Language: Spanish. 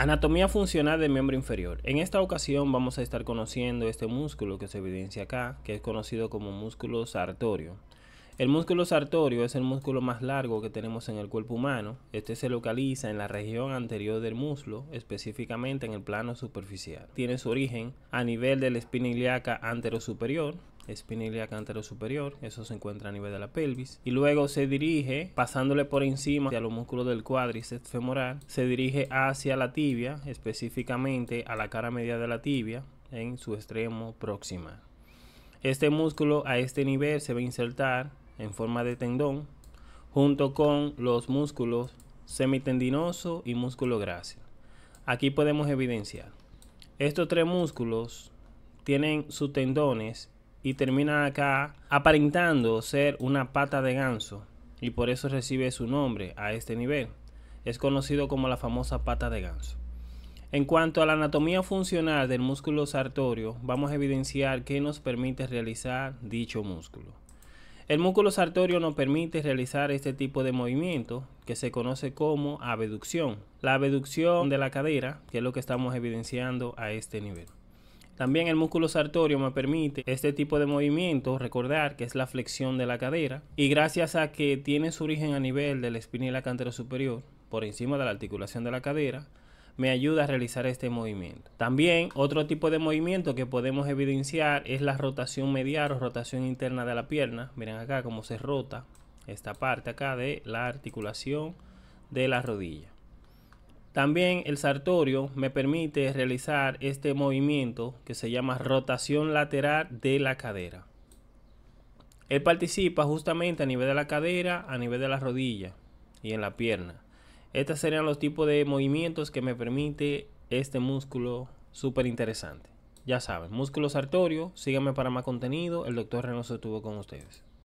Anatomía funcional del miembro inferior. En esta ocasión vamos a estar conociendo este músculo que se evidencia acá, que es conocido como músculo sartorio. El músculo sartorio es el músculo más largo que tenemos en el cuerpo humano. Este se localiza en la región anterior del muslo, específicamente en el plano superficial. Tiene su origen a nivel de la espina ilíaca anterosuperior, espina ilíaca superior, eso se encuentra a nivel de la pelvis, y luego se dirige, pasándole por encima hacia los músculos del cuádriceps femoral, se dirige hacia la tibia, específicamente a la cara media de la tibia, en su extremo próxima. Este músculo a este nivel se va a insertar en forma de tendón junto con los músculos semitendinoso y músculo grácil. Aquí podemos evidenciar. Estos tres músculos tienen sus tendones y termina acá aparentando ser una pata de ganso y por eso recibe su nombre a este nivel. Es conocido como la famosa pata de ganso. En cuanto a la anatomía funcional del músculo sartorio, vamos a evidenciar qué nos permite realizar dicho músculo. El músculo sartorio nos permite realizar este tipo de movimiento que se conoce como abducción. La abducción de la cadera, que es lo que estamos evidenciando a este nivel. También el músculo sartorio me permite este tipo de movimiento, recordar que es la flexión de la cadera y gracias a que tiene su origen a nivel de la espina y la cantera superior, por encima de la articulación de la cadera, me ayuda a realizar este movimiento. También otro tipo de movimiento que podemos evidenciar es la rotación medial o rotación interna de la pierna. Miren acá cómo se rota esta parte acá de la articulación de la rodilla. También el sartorio me permite realizar este movimiento que se llama rotación lateral de la cadera. Él participa justamente a nivel de la cadera, a nivel de la rodilla y en la pierna. Estos serían los tipos de movimientos que me permite este músculo súper interesante. Ya saben, músculo sartorio, síganme para más contenido. El doctor Reynoso estuvo con ustedes.